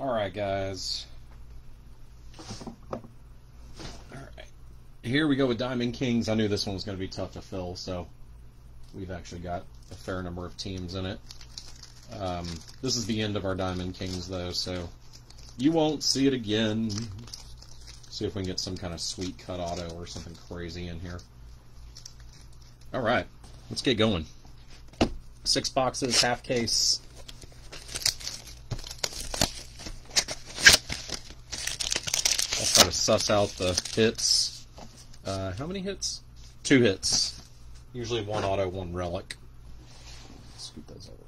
Alright, guys. Alright. Here we go with Diamond Kings. I knew this one was going to be tough to fill, so we've actually got a fair number of teams in it. Um, this is the end of our Diamond Kings, though, so you won't see it again. See if we can get some kind of sweet cut auto or something crazy in here. Alright, let's get going. Six boxes, half case. I'll try to suss out the hits. Uh, how many hits? Two hits. Usually one auto, one relic. Scoot those over.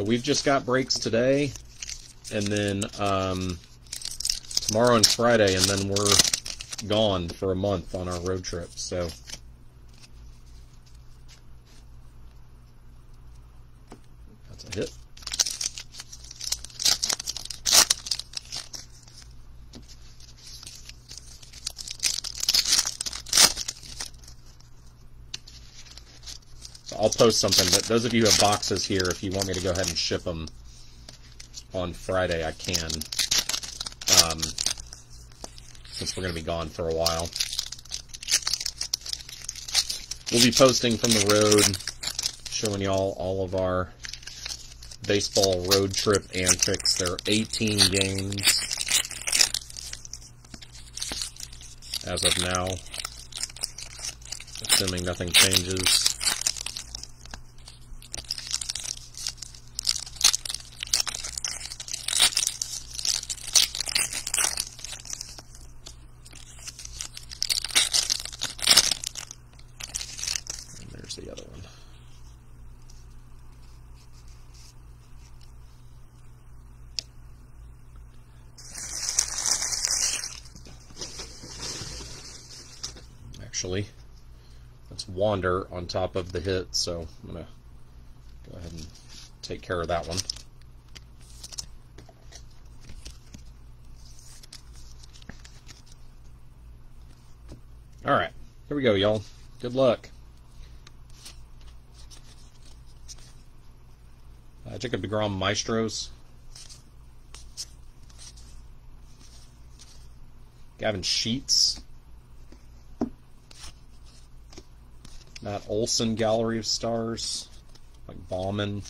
So we've just got breaks today, and then um, tomorrow and Friday, and then we're gone for a month on our road trip. So. Post something, but those of you who have boxes here, if you want me to go ahead and ship them on Friday, I can. Um, since we're going to be gone for a while. We'll be posting from the road, showing y'all all of our baseball road trip antics. There are 18 games as of now, assuming nothing changes. And there's the other one. Actually, let's wander on top of the hit, so I'm going to go ahead and take care of that one. All right, here we go, y'all. Good luck. Uh, Jacob DeGrom Maestros. Gavin Sheets. Matt Olson Gallery of Stars. Like Bauman.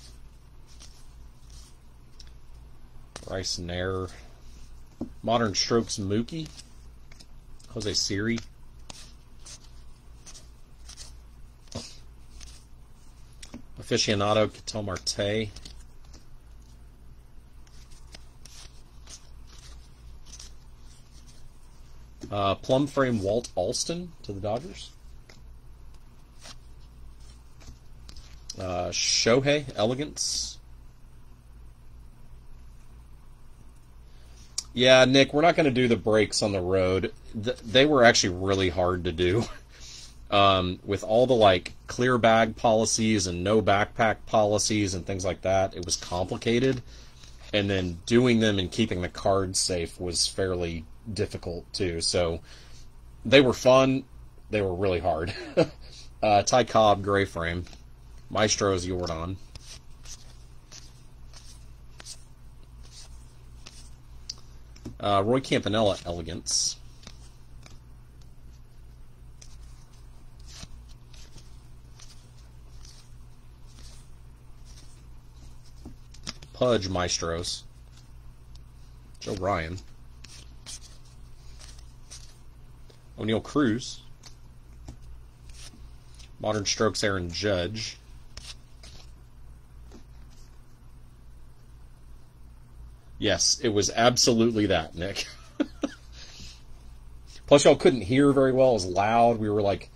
Bryce Nair. Modern Strokes Mookie. Jose Siri. Aficionado Ketel Marte. Uh, plum frame Walt Alston to the Dodgers. Uh, Shohei Elegance. Yeah, Nick, we're not going to do the breaks on the road. Th- they were actually really hard to do. Um, with all the like clear bag policies and no backpack policies and things like that, it was complicated. And then doing them and keeping the cards safe was fairly difficult too. So they were fun. They were really hard. uh, Ty Cobb, gray frame. Maestro's Jordan. Uh, Roy Campanella, Elegance. Pudge Maestros. Joe Ryan. Oneil Cruz. Modern Strokes Aaron Judge. Yes, it was absolutely that, Nick. Plus, y'all couldn't hear very well. It was loud. We were like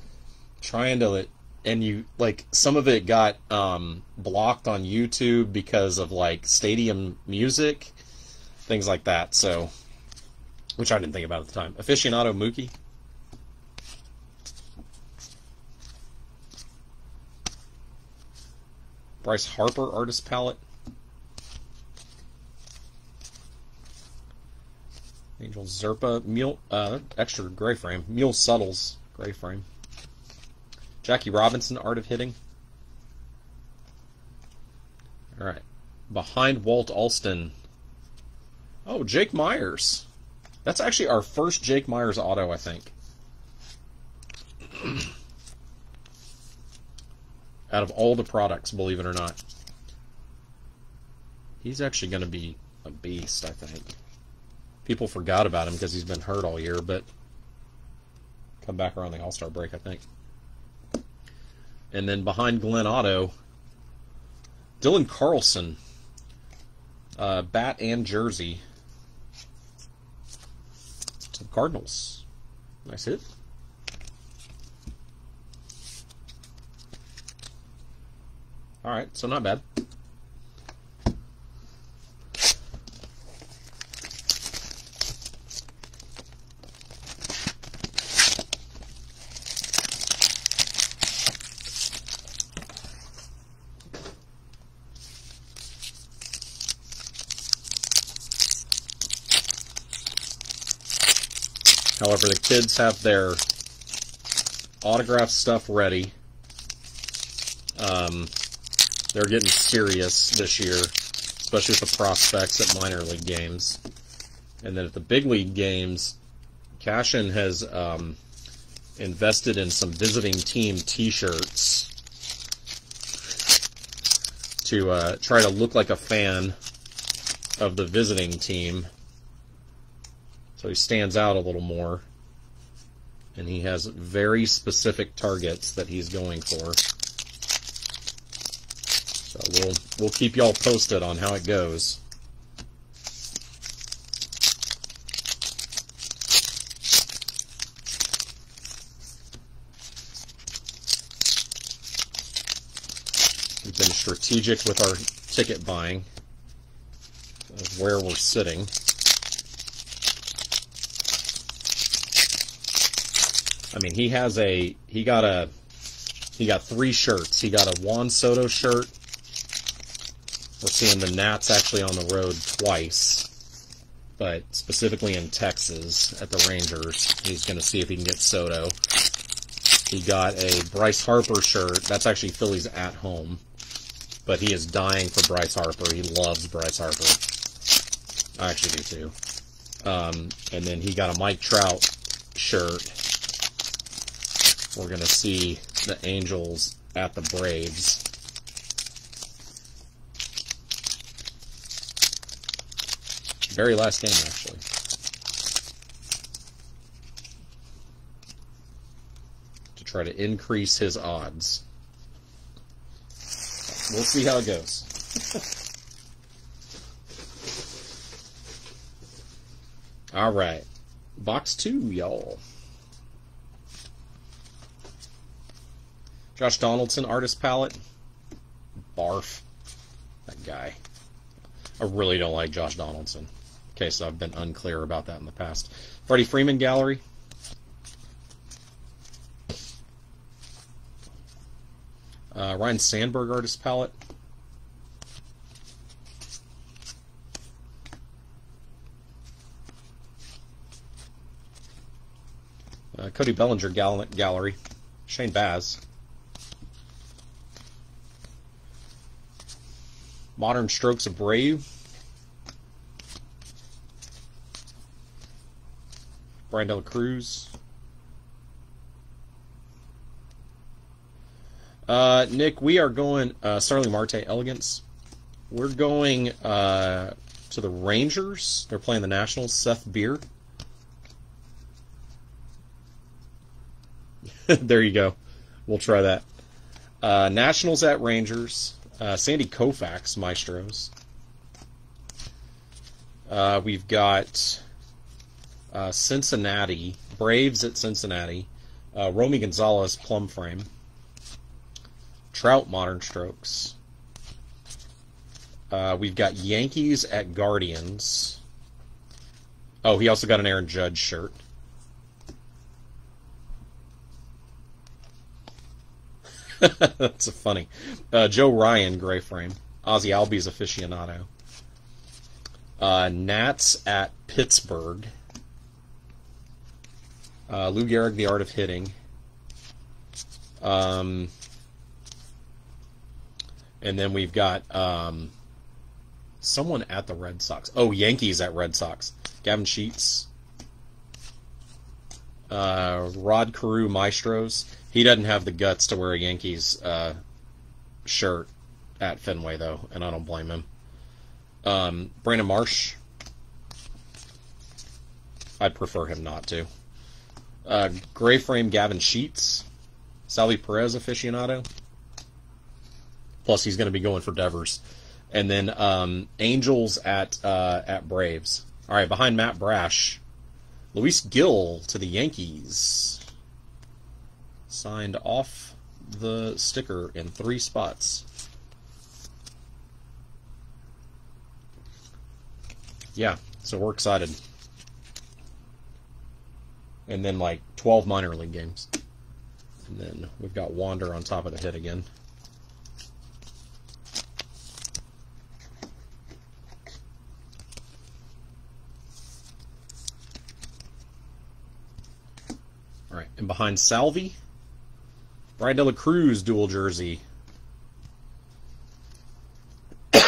trying to, and you like some of it got um, blocked on YouTube because of like stadium music, things like that. So, which I didn't think about at the time. Aficionado Mookie. Bryce Harper artist palette. Angel Zerpa, Mule, uh, extra gray frame. Mule Suttles, gray frame. Jackie Robinson, Art of Hitting. All right. Behind Walt Alston. Oh, Jake Myers. That's actually our first Jake Myers auto, I think. Out of all the products, believe it or not. He's actually going to be a beast, I think. People forgot about him because he's been hurt all year, but come back around the All Star break, I think. And then behind Glenn Otto, Dylan Carlson, uh, bat and jersey to the Cardinals. Nice hit. All right, so not bad. However, the kids have their autograph stuff ready. Um, they're getting serious this year, especially with the prospects at minor league games. And then at the big league games, Cashin has um, invested in some visiting team T-shirts to uh, try to look like a fan of the visiting team so he stands out a little more. And he has very specific targets that he's going for. So we'll we'll keep y'all posted on how it goes. We've been strategic with our ticket buying of where we're sitting. I mean, he has a he got a he got three shirts. He got a Juan Soto shirt. We're seeing the Nats actually on the road twice, but specifically in Texas at the Rangers. He's going to see if he can get Soto. He got a Bryce Harper shirt. That's actually Phillies at home, but he is dying for Bryce Harper. He loves Bryce Harper. I actually do too. Um, and then he got a Mike Trout shirt we're going to see the Angels at the Braves. Very last game, actually. To try to increase his odds. We'll see how it goes. All right. Box two, y'all. Josh Donaldson, artist palette. Barf. That guy. I really don't like Josh Donaldson. Okay, so I've been unclear about that in the past. Freddie Freeman Gallery. Uh, Ryne Sandberg artist palette. Uh, Cody Bellinger Gall- Gallery. Shane Baz. Modern Strokes of Brave. Brandel Cruz. Uh, Nick, we are going uh, Starling Marte Elegance. We're going uh, to the Rangers. They're playing the Nationals. Seth Beer. there you go. We'll try that. Uh, Nationals at Rangers. Uh, Sandy Koufax, Maestros. Uh, we've got uh, Cincinnati, Braves at Cincinnati. Uh, Romy Gonzalez, Plum Frame. Trout, Modern Strokes. Uh, we've got Yankees at Guardians. Oh, he also got an Aaron Judge shirt. That's funny. Uh, Joe Ryan, gray frame. Ozzie Albies aficionado. Uh, Nats at Pittsburgh. Uh, Lou Gehrig, The Art of Hitting. Um, and then we've got um, someone at the Red Sox. Oh, Yankees at Red Sox. Gavin Sheets. Uh, Rod Carew Maestros. He doesn't have the guts to wear a Yankees uh, shirt at Fenway, though, and I don't blame him. Um, Brandon Marsh. I'd prefer him not to. Uh, gray frame Gavin Sheets. Salvy Perez aficionado. Plus, he's going to be going for Devers. And then um, Angels at uh, at Braves. All right, behind Matt Brash, Luis Gil to the Yankees. Signed off the sticker in three spots. Yeah, so we're excited. And then like 12 minor league games. And then we've got Wander on top of the hit again. All right, and behind Salvy, Bryan De La Cruz dual jersey.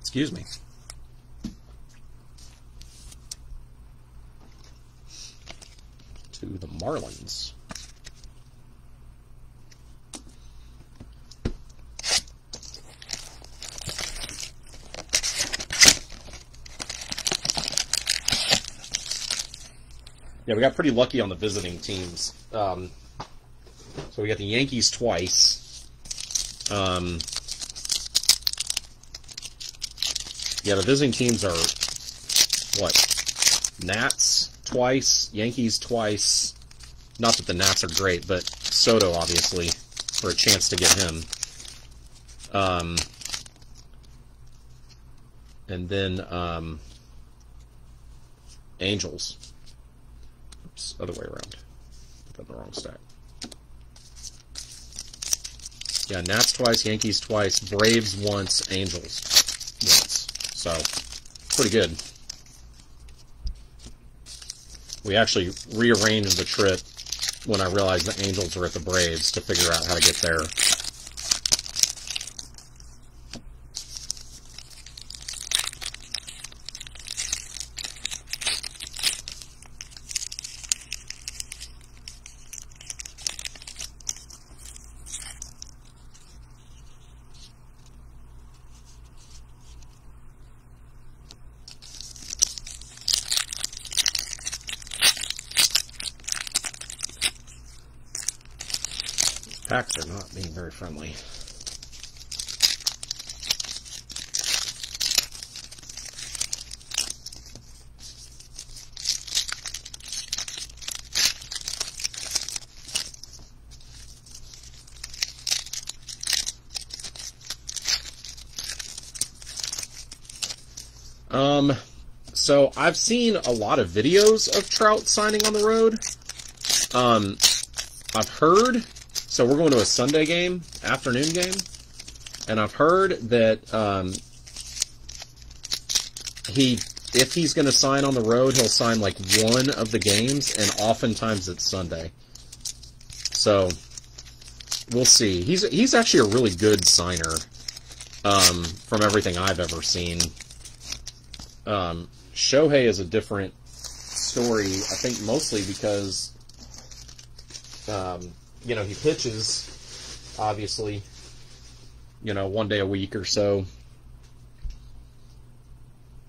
Excuse me. To the Marlins. Yeah, we got pretty lucky on the visiting teams. Um, so we got the Yankees twice. Um, yeah, the visiting teams are what? Nats twice, Yankees twice. Not that the Nats are great, but Soto obviously for a chance to get him. Um, and then um, Angels. Oops, other way around. Put the wrong stack. Yeah, Nats twice, Yankees twice, Braves once, Angels once. So, pretty good. We actually rearranged the trip when I realized the Angels were at the Braves to figure out how to get there. Packs are not being very friendly. Um, so I've seen a lot of videos of Trout signing on the road. Um, I've heard so we're going to a Sunday game, afternoon game, and I've heard that um, he, if he's going to sign on the road, he'll sign like one of the games, and oftentimes it's Sunday. So we'll see. He's he's actually a really good signer um, from everything I've ever seen. Um, Shohei is a different story, I think, mostly because. Um, you know, he pitches, obviously, you know, one day a week or so.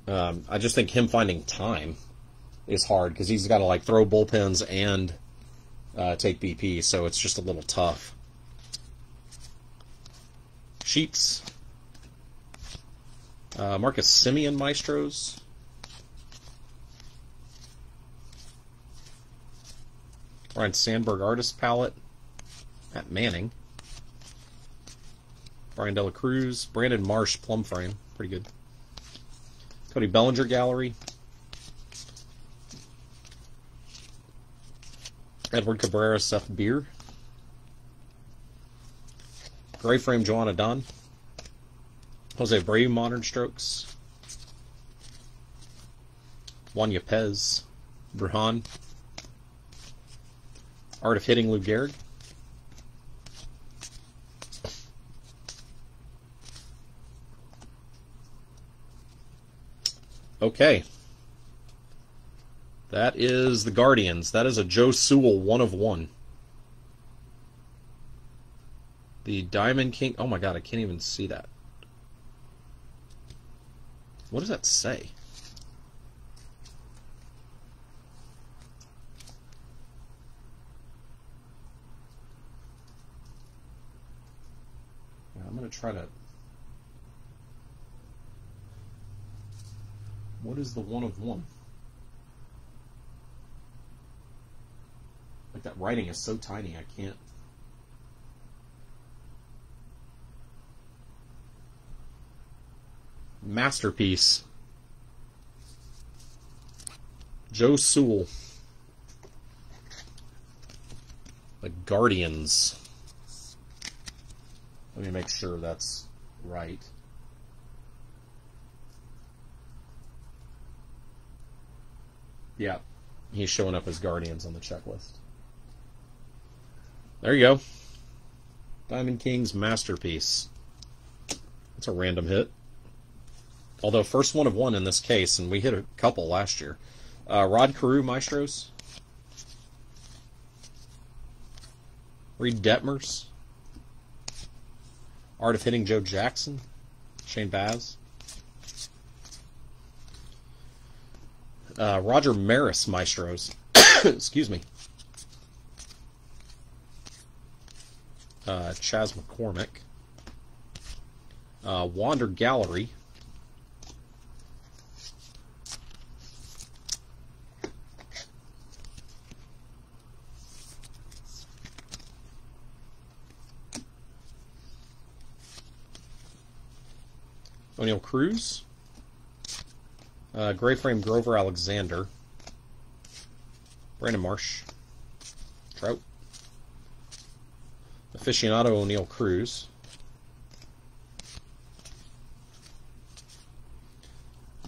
Um, I just think him finding time is hard because he's got to like throw bullpens and uh, take BP, so it's just a little tough. Sheets. Uh, Marcus Semien Maestros. Ryne Sandberg Artist Palette at Manning. Bryan De La Cruz, Brandon Marsh plum frame, pretty good. Cody Bellinger gallery. Edward Cabrera Seth Beer. Gray frame Joanna Dunn. Jose Abreu Modern Strokes. Juan Yepez. Bruján. Art of Hitting Lou Gehrig. Okay. That is the Guardians. That is a Joe Sewell one of one. The Diamond King. Oh my god, I can't even see that. What does that say? I'm going to try to. What is the one of one? Like that writing is so tiny, I can't. Masterpiece. Joe Sewell. The Guardians. Let me make sure that's right. Yeah, he's showing up as Guardians on the checklist. There you go. Diamond King's masterpiece. That's a random hit. Although first one of one in this case, and we hit a couple last year. Uh, Rod Carew, Maestros. Reed Detmers. Art of Hitting Joe Jackson. Shane Baz. Uh, Roger Maris, Maestros. Excuse me. Uh, Chas McCormick. Uh, Wander Gallery. Oneil Cruz. Uh, Gray Frame Grover Alexander. Brandon Marsh. Trout. Aficionado Oneil Cruz.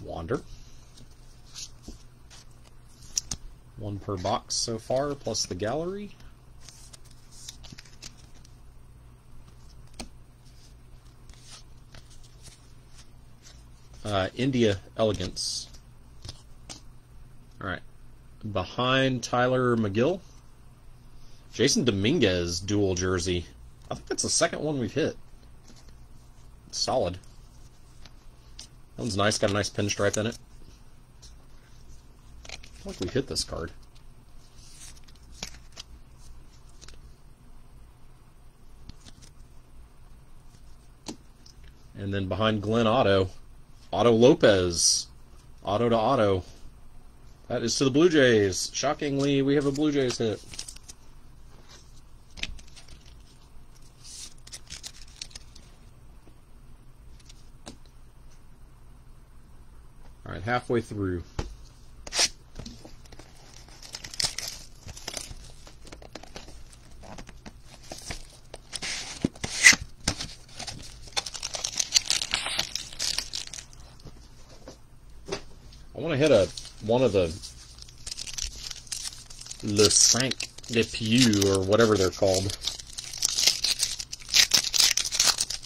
Wander. One per box so far, plus the gallery. Uh, India Elegance. All right. Behind Tyler McGill. Jasson Dominguez dual jersey. I think that's the second one we've hit. Solid. That one's nice. Got a nice pinstripe in it. I like we hit this card. And then behind Glenn Otto, Otto Lopez. Auto to auto. That is to the Blue Jays. Shockingly, we have a Blue Jays hit. All right, halfway through. I want to hit a one of the Le Cinq de or whatever they're called,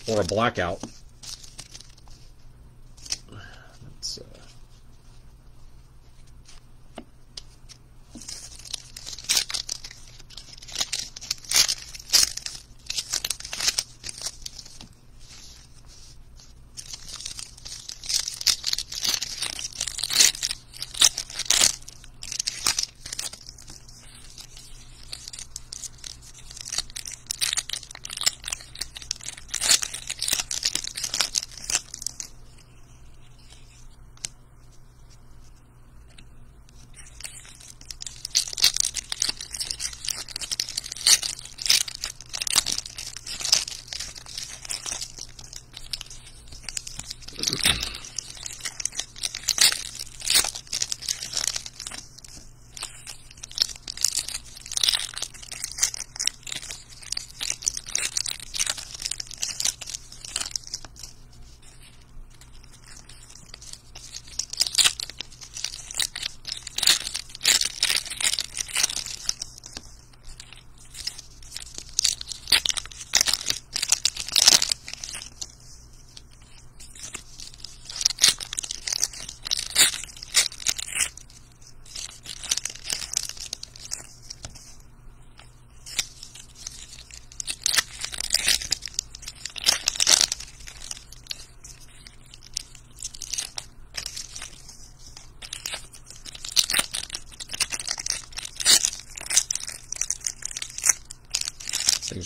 or a blackout.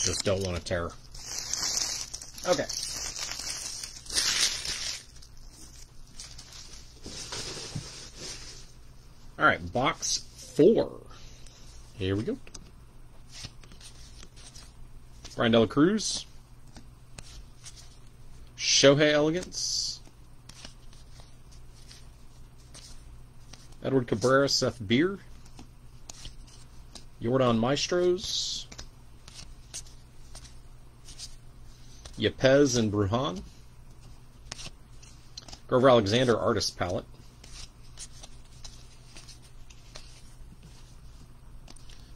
Just don't want to tear. Okay. All right, box four. Here we go. Bryan De La Cruz. Shohei Elegance. Edward Cabrera, Seth Beer. Jordan Maestros. Yepez and Bruján. Grover Alexander Artist Palette.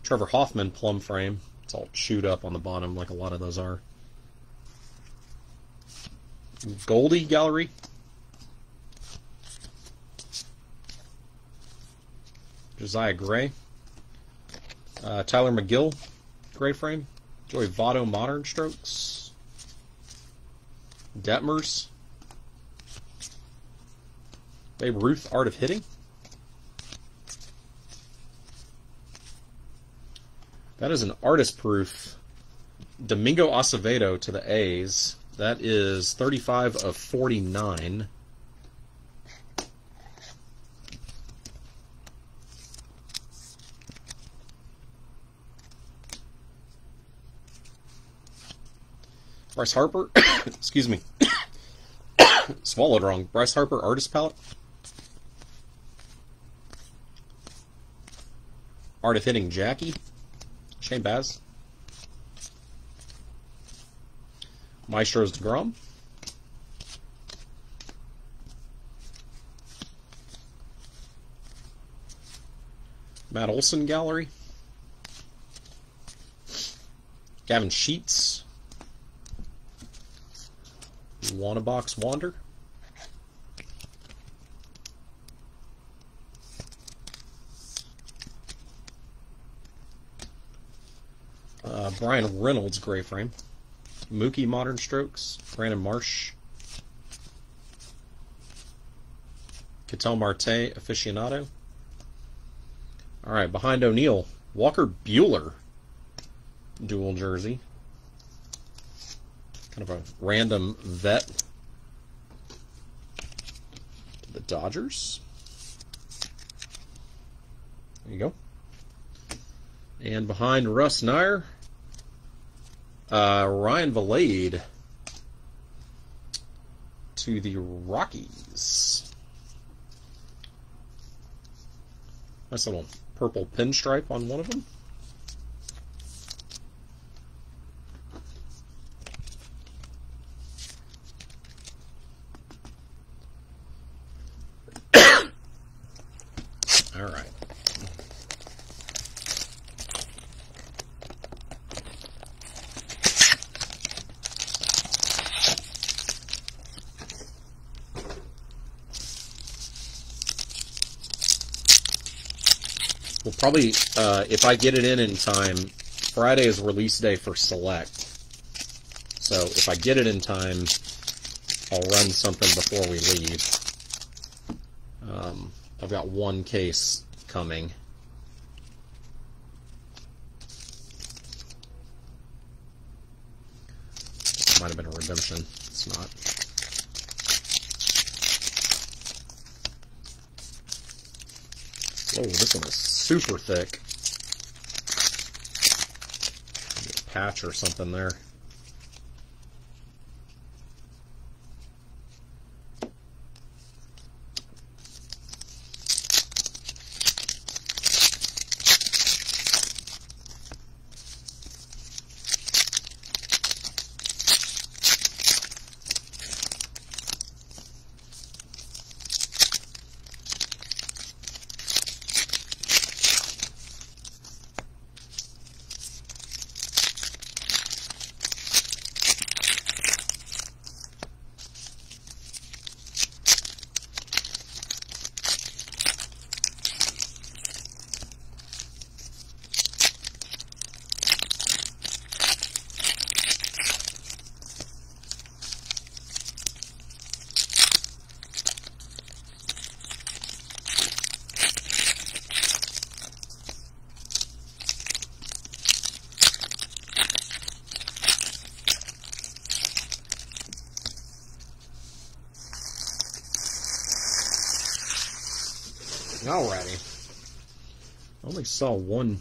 Trevor Hoffman plum frame. It's all chewed up on the bottom like a lot of those are. Goldie Gallery. Josiah Gray. Uh, Tyler McGill, Gray frame. Joey Votto Modern Strokes. Detmers. Babe Ruth Art of Hitting. That is an artist proof. Domingo Acevedo to the A's. That is 35 of 49. Bryce Harper, excuse me, swallowed wrong. Bryce Harper Artist Palette. Art of Hitting Jackie. Shane Baz. Maestro's DeGrom. Matt Olson Gallery. Gavin Sheets. Wannabox Wander. Uh, Bryan Reynolds gray frame. Mookie Modern Strokes. Brandon Marsh. Ketel Marte Aficionado. All right, behind Oneil, Walker Buehler dual jersey. Kind of a random vet. To the Dodgers. There you go. And behind Russ Nair, uh, Ryan Vilade to the Rockies. Nice little purple pinstripe on one of them. All right. We'll probably, uh, if I get it in in time, Friday is release day for Select. So if I get it in time, I'll run something before we leave. Um, I've got one case coming. Might have been a redemption. It's not. Oh, this one is super thick. Patch or something there. Alrighty. I only saw one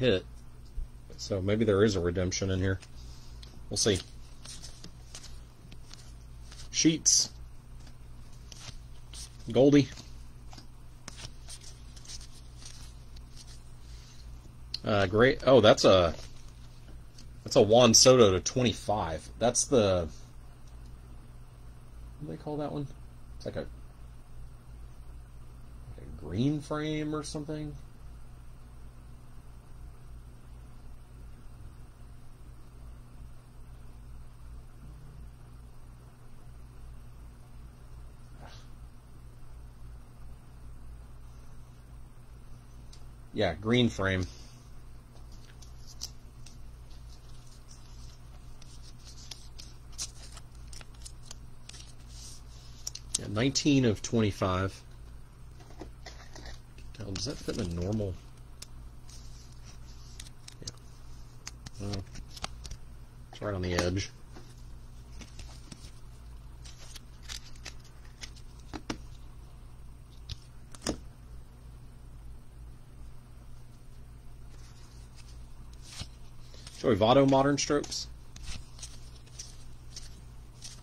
hit, so maybe there is a redemption in here. We'll see. Sheets. Goldie. Uh, great. Oh, that's a that's a Juan Soto to 25. That's the what do they call that one? It's like a, like a green frame or something. Yeah, green frame. Yeah, 19 of 25. Now, does that fit in a normal? Yeah. Well, it's right on the edge. Joey Votto Modern Strokes.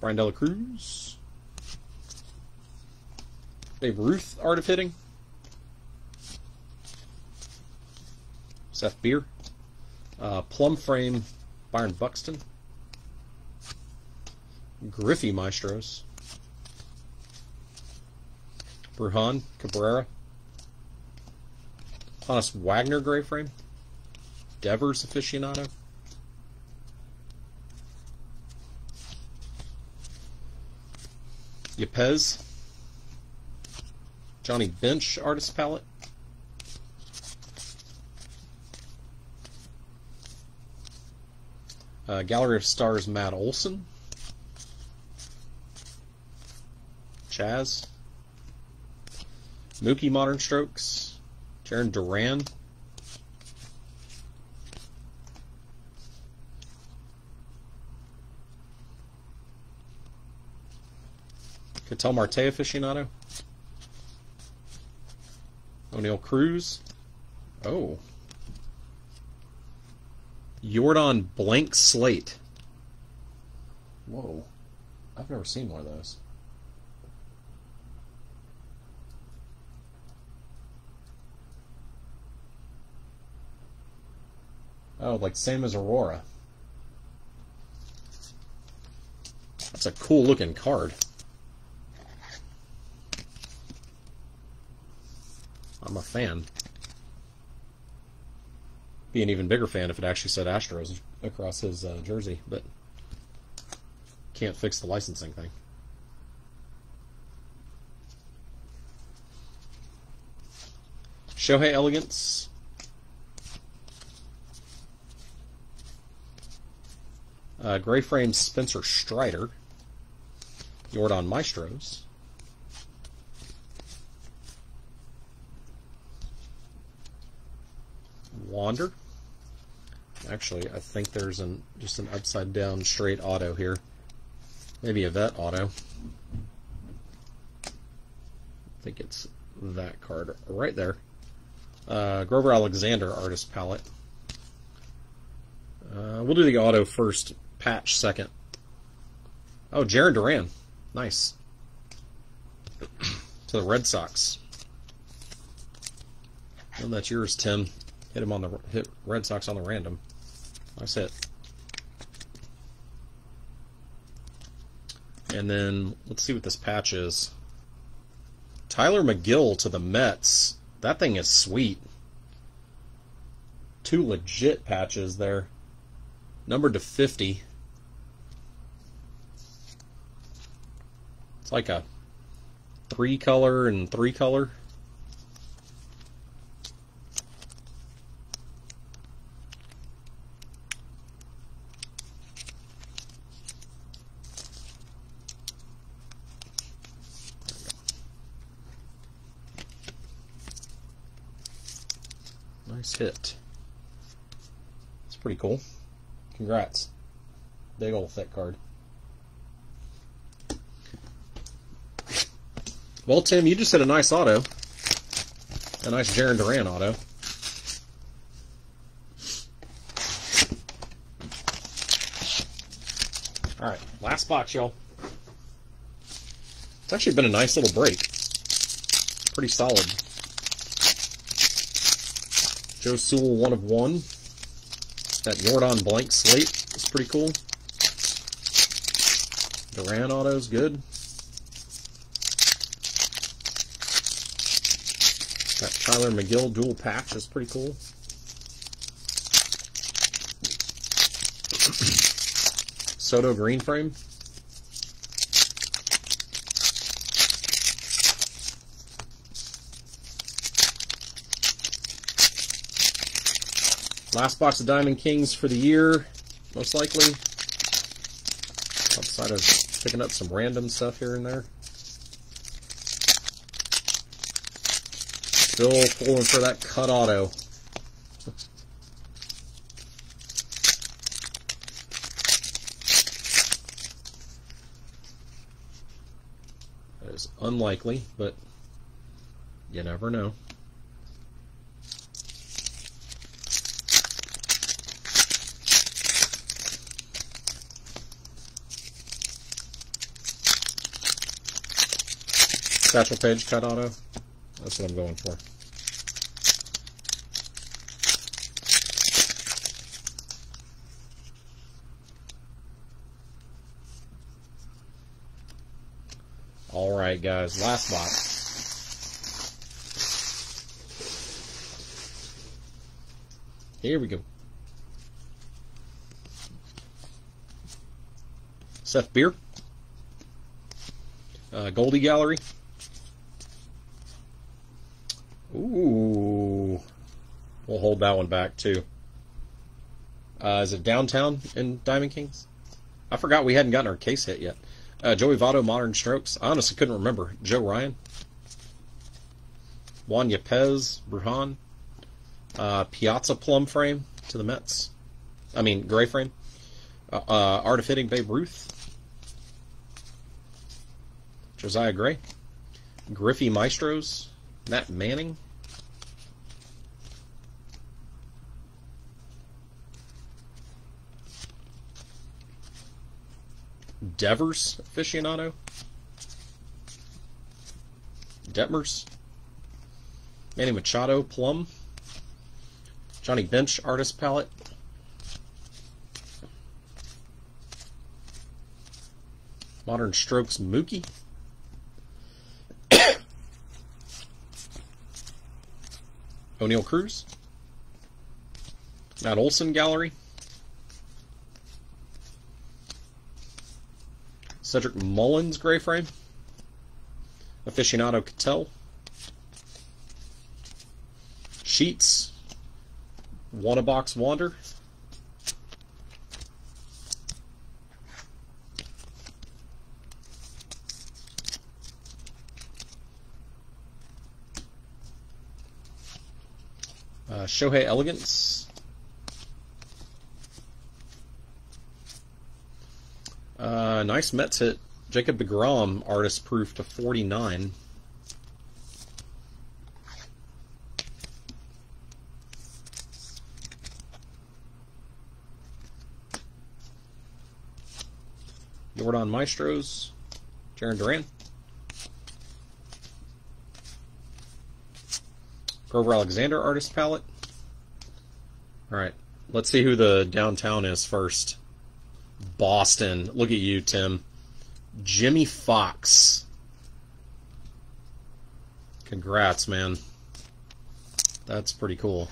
Bryan De La Cruz. Babe Ruth Art of Hitting. Seth Beer. Uh, Plum Frame Byron Buxton. Griffey Maestros. Bruján Cabrera. Honus Wagner Gray Frame. Devers Aficionado. Yepez. Johnny Bench Artist Palette. Uh, Gallery of Stars Matt Olson. Chas. Mookie Modern Strokes. Jarren Duran. Ketel Marte aficionado. Oneil Cruz. Oh. Jordan Blank Slate. Whoa. I've never seen one of those. Oh, like same as Aurora. That's a cool looking card. I'm a fan. Be an even bigger fan if it actually said Astros across his uh, jersey, but can't fix the licensing thing. Shohei Elegance. Uh, gray frame Spencer Strider. Jordan Maestros. Wander. Actually, I think there's an just an upside down straight auto here. Maybe a vet auto. I think it's that card right there. Uh, Grover Alexander artist palette. Uh, we'll do the auto first, patch second. Oh, Jarren Duran. Nice. to the Red Sox. Well, that's yours, Tim. Hit him on the hit Red Sox on the random. Nice it. And then let's see what this patch is. Tylor Megill to the Mets. That thing is sweet. Two legit patches there. Numbered to 50. It's like a three color and three color. Nice hit. It's pretty cool. Congrats. Big old thick card. Well, Tim, you just hit a nice auto. A nice Jarren Duran auto. All right, last box, y'all. It's actually been a nice little break. Pretty solid. Joe Sewell, one of one. That Yordan blank slate is pretty cool. Duran auto's good. That Tylor Megill dual patch is pretty cool. Soto green frame. Last box of Diamond Kings for the year, most likely. Outside of picking up some random stuff here and there. Still pulling for that cut auto. That is unlikely, but you never know. Satchel Paige cut auto. That's what I'm going for. All right, guys, last box. Here we go. Seth Beer. Uh, Goldie Gallery. We'll hold that one back too. Uh, is it downtown in Diamond Kings? I forgot we hadn't gotten our case hit yet. Uh, Joey Votto, Modern Strokes. I honestly couldn't remember. Joe Ryan. Juan Yepez, Bruján. Uh, Piazza Plum Frame to the Mets. I mean, Gray Frame. Uh, uh, Art of Hitting Babe Ruth. Josiah Gray. Griffey Maestros. Matt Manning. Devers aficionado. Detmers. Manny Machado Plum. Johnny Bench Artist Palette. Modern Strokes Mookie. Oneil Cruz. Matt Olson Gallery. Cedric Mullins gray frame. Aficionado Cattell. Sheets. One a box Wander. Uh, Shohei Elegance. Uh, nice Mets hit. Jacob DeGrom, artist proof to 49. Yordan Maestros, Jarren Duran. Grover Alexander artist palette. All right, let's see who the downtown is first. Boston. Look at you, Tim. Jimmie Foxx. Congrats, man. That's pretty cool.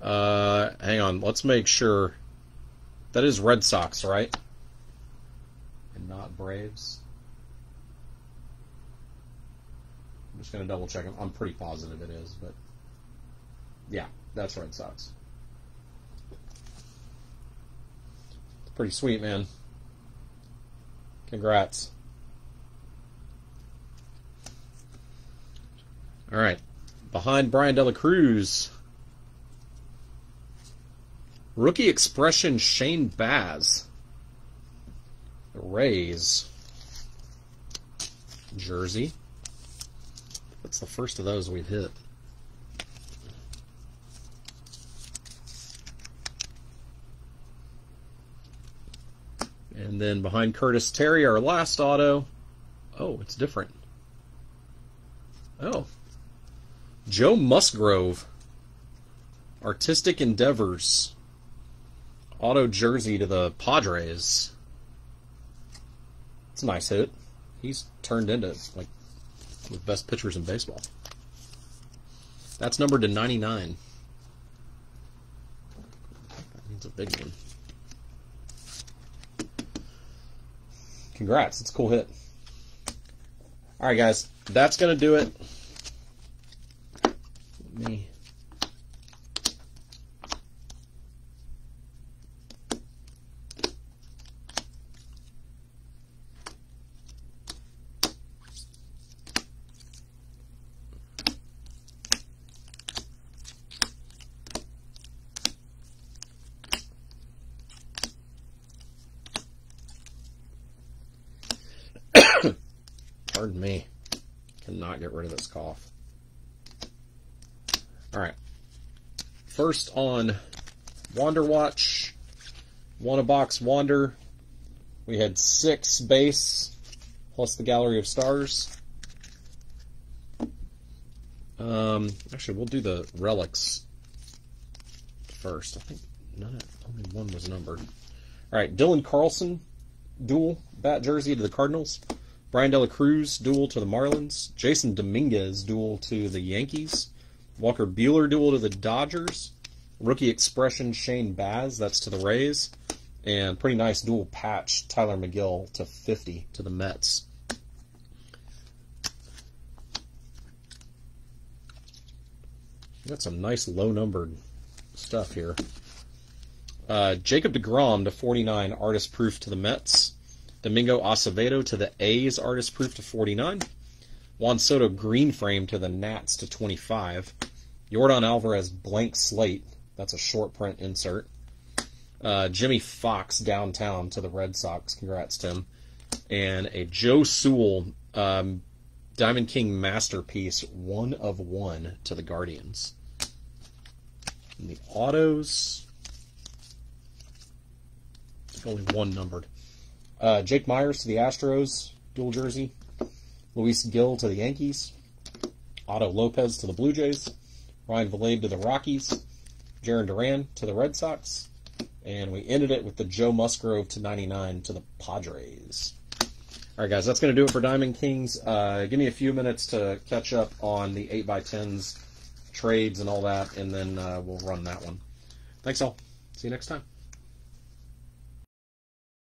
Uh, hang on. Let's make sure. That is Red Sox, right? And not Braves. I'm just going to double check. I'm pretty positive it is, but yeah, that's Red Sox. Pretty sweet, man. Congrats. All right. Behind Bryan De La Cruz. Rookie expression Shane Baz. Rays jersey. That's the first of those we've hit. And then behind Curtis Terry, our last auto. Oh, it's different. Oh. Joe Musgrove. Artistic Endeavors. Auto jersey to the Padres. It's a nice hit. He's turned into like the best pitchers in baseball. That's numbered to 99. That means a big one. Congrats. It's a cool hit. All right, guys. That's going to do it. Let me. Pardon me. Cannot get rid of this cough. All right. First on Wander Watch, one a box Wander. We had six base plus the Gallery of Stars. Um, actually, we'll do the relics first. I think none of, only one was numbered. All right, Dylan Carlson, dual bat jersey to the Cardinals. Bryan De La Cruz, dual to the Marlins. Jasson Dominguez, dual to the Yankees. Walker Buehler, dual to the Dodgers. Rookie expression, Shane Baz, that's to the Rays. And pretty nice dual patch, Tylor Megill to 50 to the Mets. Got some nice low numbered stuff here. Uh, Jacob DeGrom to 49, artist proof to the Mets. Domingo Acevedo to the A's, artist proof to 49. Juan Soto green frame to the Nats to 25. Yordan Alvarez blank slate. That's a short print insert. Uh, Jimmie Foxx downtown to the Red Sox. Congrats, Tim. And a Joe Sewell um, Diamond King masterpiece, one of one to the Guardians. And the autos. Only one numbered. Uh, Jake Meyers to the Astros, dual jersey. Luis Gil to the Yankees. Otto Lopez to the Blue Jays. Ryan Vilade to the Rockies. Jarren Duran to the Red Sox. And we ended it with the Joe Musgrove to 99 to the Padres. All right, guys, that's going to do it for Diamond Kings. Uh, give me a few minutes to catch up on the 8x10s, trades, and all that, and then uh, we'll run that one. Thanks all. See you next time.